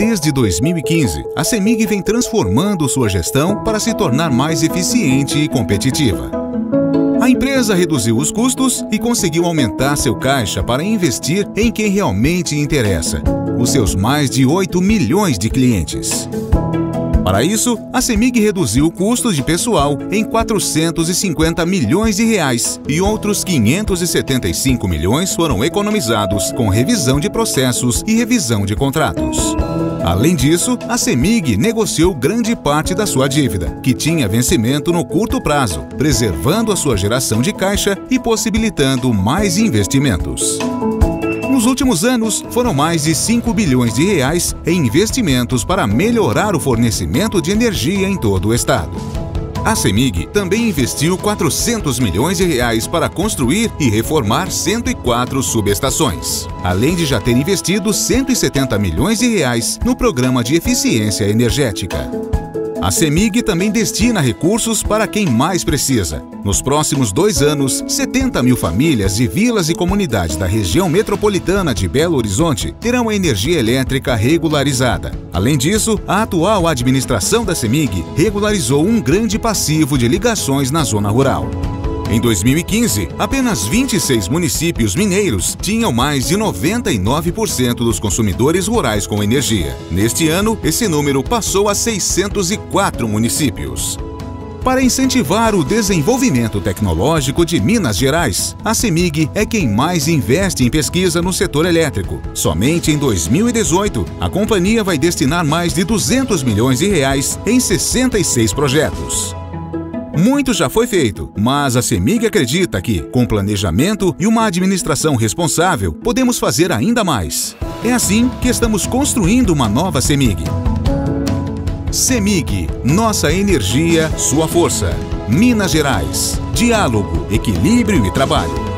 Desde 2015, a CEMIG vem transformando sua gestão para se tornar mais eficiente e competitiva. A empresa reduziu os custos e conseguiu aumentar seu caixa para investir em quem realmente interessa, os seus mais de 8 milhões de clientes. Para isso, a CEMIG reduziu o custo de pessoal em 450 milhões de reais e outros 575 milhões foram economizados com revisão de processos e revisão de contratos. Além disso, a CEMIG negociou grande parte da sua dívida, que tinha vencimento no curto prazo, preservando a sua geração de caixa e possibilitando mais investimentos. Nos últimos anos, foram mais de 5 bilhões de reais em investimentos para melhorar o fornecimento de energia em todo o estado. A CEMIG também investiu 400 milhões de reais para construir e reformar 104 subestações, além de já ter investido 170 milhões de reais no programa de eficiência energética. A CEMIG também destina recursos para quem mais precisa. Nos próximos dois anos, 70 mil famílias de vilas e comunidades da região metropolitana de Belo Horizonte terão a energia elétrica regularizada. Além disso, a atual administração da CEMIG regularizou um grande passivo de ligações na zona rural. Em 2015, apenas 26 municípios mineiros tinham mais de 99% dos consumidores rurais com energia. Neste ano, esse número passou a 604 municípios. Para incentivar o desenvolvimento tecnológico de Minas Gerais, a CEMIG é quem mais investe em pesquisa no setor elétrico. Somente em 2018, a companhia vai destinar mais de 200 milhões de reais em 66 projetos. Muito já foi feito, mas a CEMIG acredita que, com planejamento e uma administração responsável, podemos fazer ainda mais. É assim que estamos construindo uma nova CEMIG. CEMIG, nossa energia, sua força. Minas Gerais. Diálogo, equilíbrio e trabalho.